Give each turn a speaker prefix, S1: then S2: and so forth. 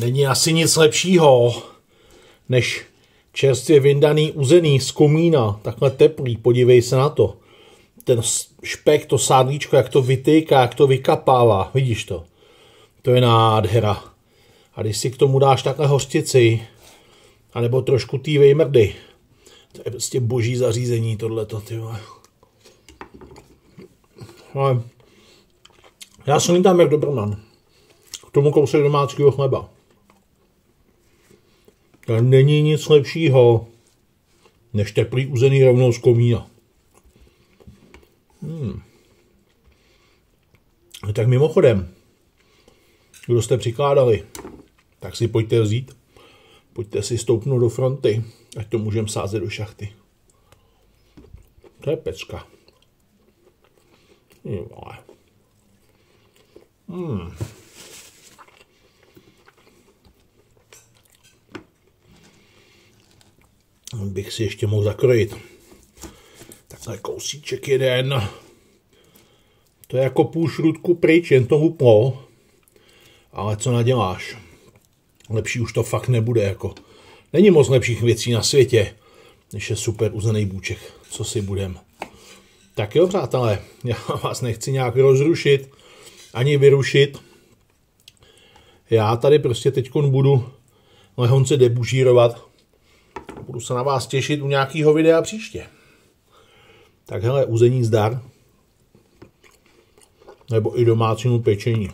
S1: Není asi nic lepšího, než čerstvě vyndaný uzený z komína, takhle teplý, podívej se na to. Ten špek, to sádlíčko, jak to vytýká, jak to vykapává, vidíš to? To je nádhera. A když si k tomu dáš takhle hořtici, anebo trošku té vejmrdy, to je prostě boží zařízení tohleto, ty vole. Ale já jsem tam jak dobrman. K tomu kousek domáckého chleba. To není nic lepšího, než teplý uzený rovnou z komína. Hmm. Tak mimochodem, kdo jste přikládali, tak si pojďte vzít. Pojďte si stoupnout do fronty, ať to můžeme sázet do šachty. To je pecka. Hmm. Bych si ještě mohl zakrojit. Takhle kousíček jeden. To je jako půl šrutku pryč, jen to huplo. Ale co naděláš? Lepší už to fakt nebude. Jako. Není moc lepších věcí na světě, než je super uzený bůček. Co si budem. Tak jo, přátelé, já vás nechci nějak rozrušit, ani vyrušit. Já tady prostě teď budu lehonce debužírovat. Budu se na vás těšit u nějakého videa příště. Tak hele, uzení zdar. Nebo i domácímu pečení.